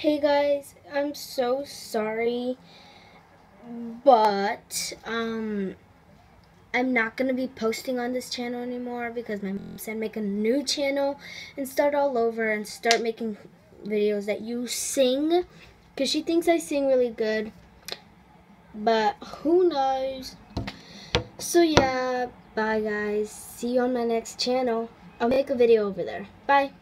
Hey guys, I'm so sorry, but um, I'm not gonna be posting on this channel anymore because my mom said make a new channel and start all over and start making videos that you sing because she thinks I sing really good, but who knows? So yeah, bye guys. See you on my next channel. I'll make a video over there. Bye.